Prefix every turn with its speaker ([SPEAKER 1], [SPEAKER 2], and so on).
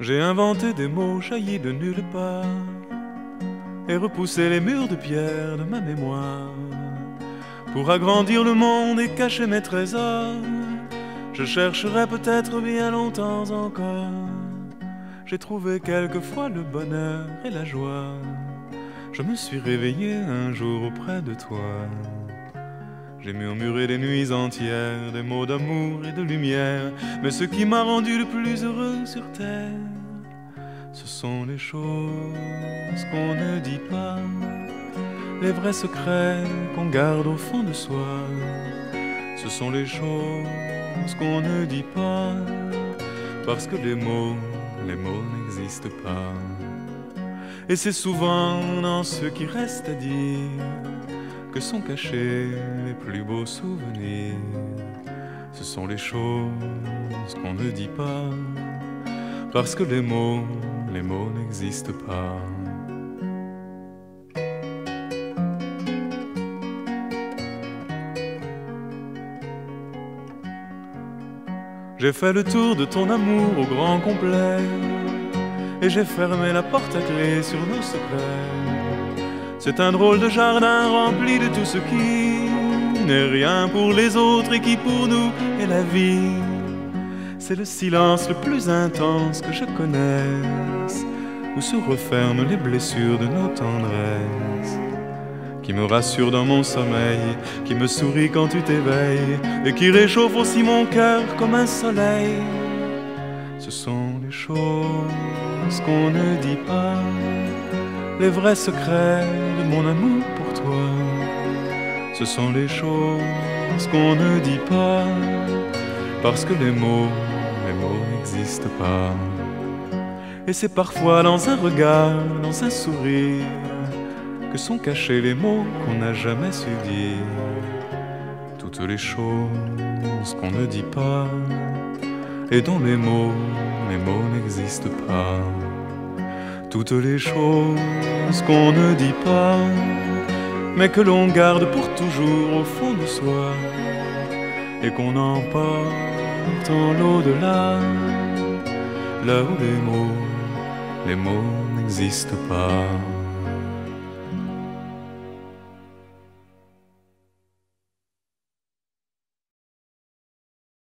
[SPEAKER 1] J'ai inventé des mots jaillis de nulle part et repoussé les murs de pierre de ma mémoire pour agrandir le monde et cacher mes trésors. Je chercherai peut-être bien longtemps encore. J'ai trouvé quelquefois le bonheur et la joie. Je me suis réveillé un jour auprès de toi. J'ai murmuré des nuits entières, des mots d'amour et de lumière, mais ce qui m'a rendu le plus heureux sur terre, ce sont les choses qu'on ne dit pas, les vrais secrets qu'on garde au fond de soi. Ce sont les choses qu'on ne dit pas, parce que les mots, les mots n'existent pas. Et c'est souvent dans ce qui reste à dire que sont cachés les plus beaux souvenirs. Ce sont les choses qu'on ne dit pas, parce que les mots, les mots n'existent pas. J'ai fait le tour de ton amour au grand complet, et j'ai fermé la porte à clé sur nos secrets. C'est un drôle de jardin rempli de tout ce qui n'est rien pour les autres et qui pour nous est la vie. C'est le silence le plus intense que je connaisse, où se referment les blessures de nos tendresses qui me rassure dans mon sommeil, qui me sourit quand tu t'éveilles, et qui réchauffe aussi mon cœur comme un soleil. Ce sont les choses qu'on ne dit pas, les vrais secrets de mon amour pour toi. Ce sont les choses qu'on ne dit pas, parce que les mots, les mots n'existent pas. Et c'est parfois dans un regard, dans un sourire, que sont cachés les mots qu'on n'a jamais su dire. Toutes les choses qu'on ne dit pas et dont les mots, les mots n'existent pas. Toutes les choses qu'on ne dit pas, mais que l'on garde pour toujours au fond de soi et qu'on emporte en l'au-delà, là où les mots, les mots n'existent pas.